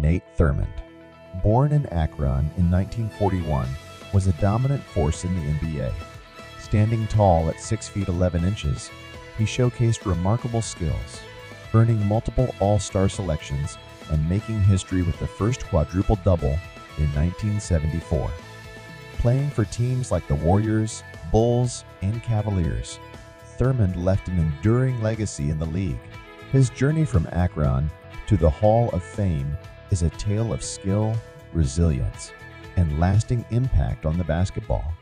Nate Thurmond. Born in Akron in 1941, was a dominant force in the NBA. Standing tall at 6 feet 11 inches, he showcased remarkable skills, earning multiple All-Star selections and making history with the first quadruple-double in 1974. Playing for teams like the Warriors, Bulls, and Cavaliers, Thurmond left an enduring legacy in the league. His journey from Akron to the Hall of Fame is a tale of skill, resilience, and lasting impact on the basketball.